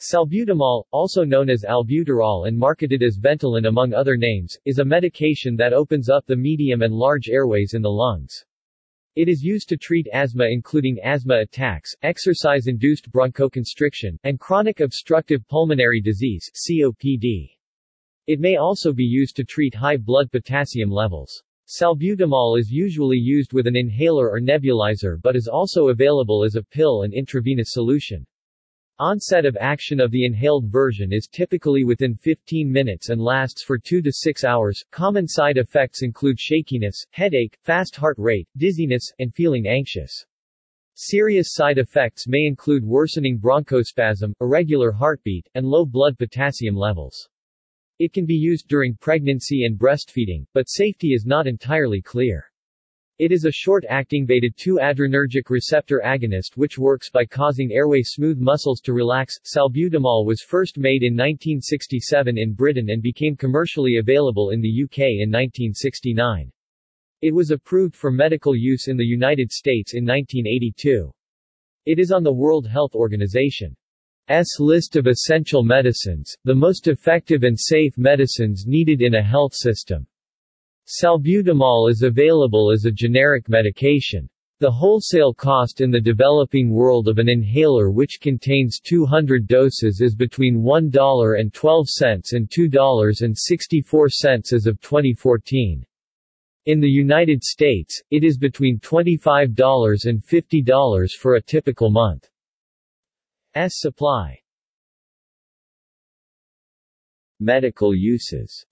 Salbutamol, also known as albuterol and marketed as Ventolin among other names, is a medication that opens up the medium and large airways in the lungs. It is used to treat asthma including asthma attacks, exercise-induced bronchoconstriction, and chronic obstructive pulmonary disease COPD. It may also be used to treat high blood potassium levels. Salbutamol is usually used with an inhaler or nebulizer but is also available as a pill and intravenous solution. Onset of action of the inhaled version is typically within 15 minutes and lasts for 2 to 6 hours. Common side effects include shakiness, headache, fast heart rate, dizziness, and feeling anxious. Serious side effects may include worsening bronchospasm, irregular heartbeat, and low blood potassium levels. It can be used during pregnancy and breastfeeding, but safety is not entirely clear. It is a short-acting beta-2 adrenergic receptor agonist which works by causing airway smooth muscles to relax. Salbutamol was first made in 1967 in Britain and became commercially available in the UK in 1969. It was approved for medical use in the United States in 1982. It is on the World Health Organization's list of essential medicines, the most effective and safe medicines needed in a health system. Salbutamol is available as a generic medication. The wholesale cost in the developing world of an inhaler which contains 200 doses is between $1.12 and $2.64 as of 2014. In the United States, it is between $25 and $50 for a typical month. S supply Medical uses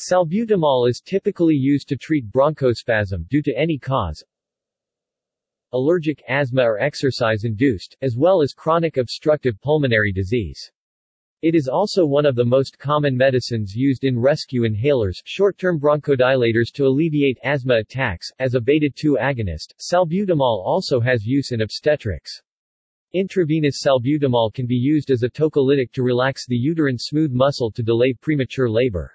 Salbutamol is typically used to treat bronchospasm due to any cause, allergic asthma or exercise-induced, as well as chronic obstructive pulmonary disease. It is also one of the most common medicines used in rescue inhalers, short-term bronchodilators to alleviate asthma attacks. As a beta-2 agonist, salbutamol also has use in obstetrics. Intravenous salbutamol can be used as a tocolytic to relax the uterine smooth muscle to delay premature labor.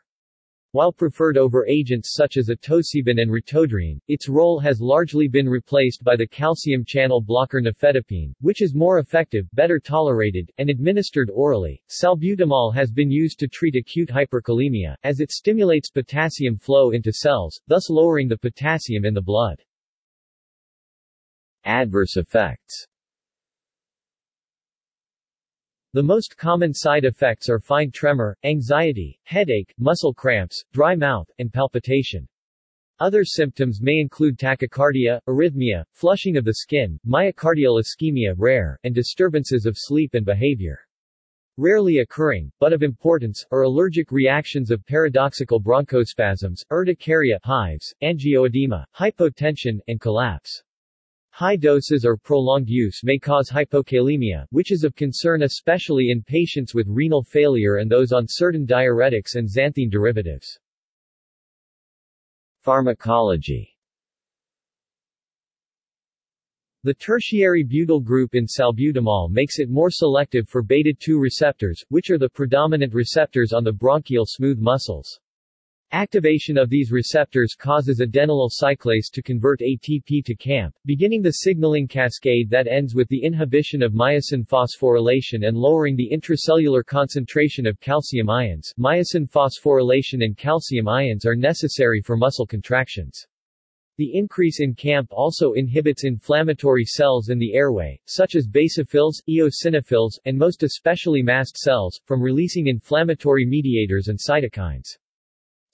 While preferred over agents such as atosiban and ritodrine, its role has largely been replaced by the calcium channel blocker nifedipine, which is more effective, better tolerated, and administered orally. Salbutamol has been used to treat acute hyperkalemia, as it stimulates potassium flow into cells, thus lowering the potassium in the blood. Adverse effects the most common side effects are fine tremor, anxiety, headache, muscle cramps, dry mouth, and palpitation. Other symptoms may include tachycardia, arrhythmia, flushing of the skin, myocardial ischemia rare, and disturbances of sleep and behavior. Rarely occurring, but of importance, are allergic reactions of paradoxical bronchospasms, urticaria, hives, angioedema, hypotension, and collapse. High doses or prolonged use may cause hypokalemia, which is of concern especially in patients with renal failure and those on certain diuretics and xanthine derivatives. Pharmacology The tertiary butyl group in salbutamol makes it more selective for beta-2 receptors, which are the predominant receptors on the bronchial smooth muscles. Activation of these receptors causes adenylyl cyclase to convert ATP to CAMP, beginning the signaling cascade that ends with the inhibition of myosin phosphorylation and lowering the intracellular concentration of calcium ions. Myosin phosphorylation and calcium ions are necessary for muscle contractions. The increase in CAMP also inhibits inflammatory cells in the airway, such as basophils, eosinophils, and most especially mast cells, from releasing inflammatory mediators and cytokines.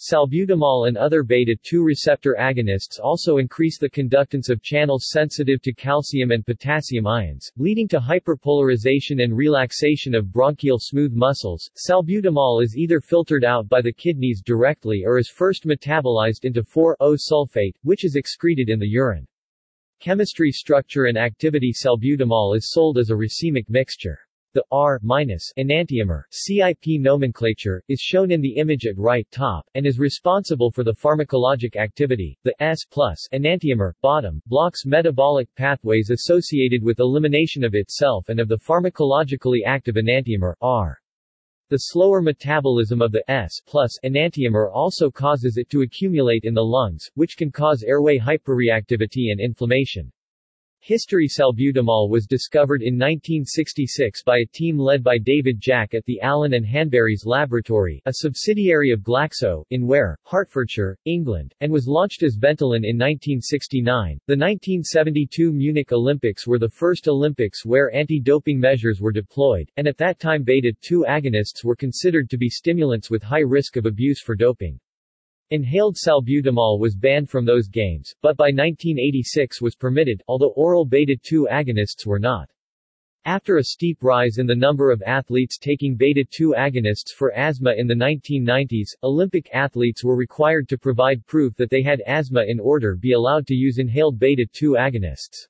Salbutamol and other beta-2 receptor agonists also increase the conductance of channels sensitive to calcium and potassium ions, leading to hyperpolarization and relaxation of bronchial smooth muscles. Salbutamol is either filtered out by the kidneys directly or is first metabolized into 4-O-sulfate, which is excreted in the urine. Chemistry structure and activity Salbutamol is sold as a racemic mixture. The R- enantiomer CIP nomenclature, is shown in the image at right top, and is responsible for the pharmacologic activity. The S enantiomer bottom, blocks metabolic pathways associated with elimination of itself and of the pharmacologically active enantiomer R. The slower metabolism of the S plus enantiomer also causes it to accumulate in the lungs, which can cause airway hyperreactivity and inflammation. History Salbutamol was discovered in 1966 by a team led by David Jack at the Allen and Hanbury's Laboratory, a subsidiary of Glaxo, in Ware, Hertfordshire, England, and was launched as Ventolin in 1969. The 1972 Munich Olympics were the first Olympics where anti-doping measures were deployed, and at that time beta-2 agonists were considered to be stimulants with high risk of abuse for doping. Inhaled salbutamol was banned from those games, but by 1986 was permitted, although oral beta-2 agonists were not. After a steep rise in the number of athletes taking beta-2 agonists for asthma in the 1990s, Olympic athletes were required to provide proof that they had asthma in order be allowed to use inhaled beta-2 agonists.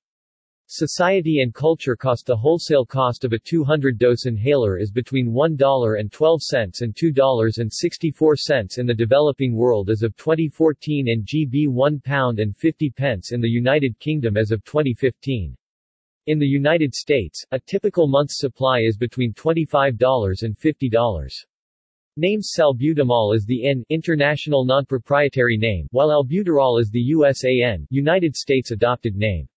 Society and culture cost The wholesale cost of a 200-dose inhaler is between $1.12 and $2.64 in the developing world as of 2014 and GB £1 and 50 pence in the United Kingdom as of 2015. In the United States, a typical month's supply is between $25 and $50. Names salbutamol is the IN international non-proprietary name, while albuterol is the USAN United States adopted name.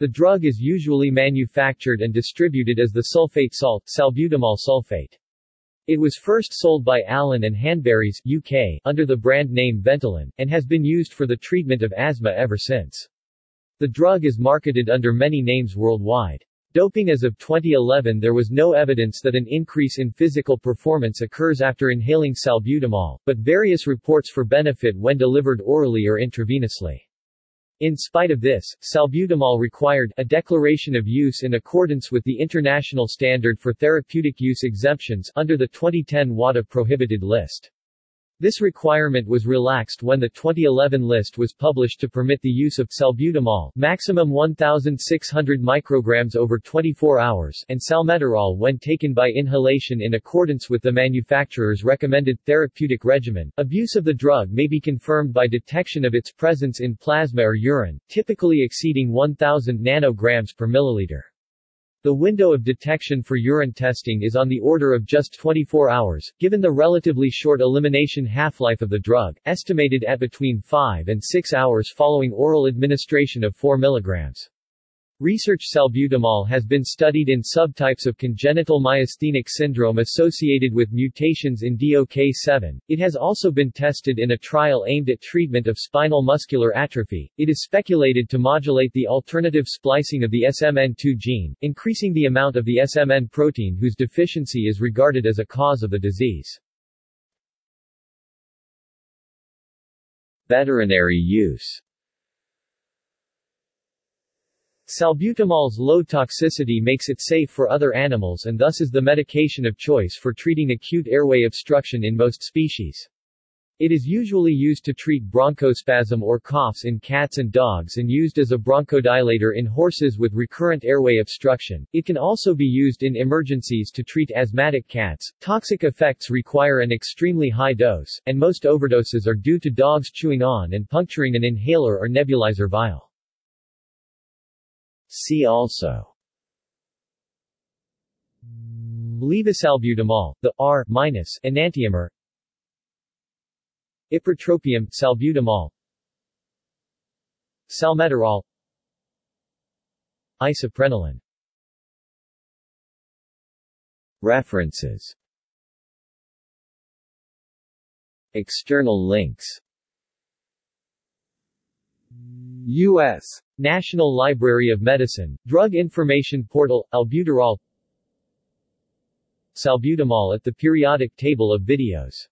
The drug is usually manufactured and distributed as the sulfate salt, salbutamol sulfate. It was first sold by Allen and Hanbury's UK under the brand name Ventolin, and has been used for the treatment of asthma ever since. The drug is marketed under many names worldwide. Doping As of 2011 there was no evidence that an increase in physical performance occurs after inhaling salbutamol, but various reports for benefit when delivered orally or intravenously. In spite of this, salbutamol required a declaration of use in accordance with the International Standard for Therapeutic Use Exemptions under the 2010 WADA prohibited list. This requirement was relaxed when the 2011 list was published to permit the use of salbutamol maximum 1,600 micrograms over 24 hours and salmeterol when taken by inhalation in accordance with the manufacturer's recommended therapeutic regimen. Abuse of the drug may be confirmed by detection of its presence in plasma or urine, typically exceeding 1,000 nanograms per milliliter. The window of detection for urine testing is on the order of just 24 hours, given the relatively short elimination half-life of the drug, estimated at between 5 and 6 hours following oral administration of 4 mg. Research salbutamol has been studied in subtypes of congenital myasthenic syndrome associated with mutations in DOK7. It has also been tested in a trial aimed at treatment of spinal muscular atrophy. It is speculated to modulate the alternative splicing of the SMN2 gene, increasing the amount of the SMN protein whose deficiency is regarded as a cause of the disease. Veterinary use Salbutamol's low toxicity makes it safe for other animals and thus is the medication of choice for treating acute airway obstruction in most species. It is usually used to treat bronchospasm or coughs in cats and dogs and used as a bronchodilator in horses with recurrent airway obstruction. It can also be used in emergencies to treat asthmatic cats. Toxic effects require an extremely high dose, and most overdoses are due to dogs chewing on and puncturing an inhaler or nebulizer vial. See also. Levosalbutamol, the R- enantiomer. Ipratropium, salbutamol. Salmeterol. Isoprenaline References. External links U.S. National Library of Medicine, Drug Information Portal, albuterol Salbutamol at the periodic table of videos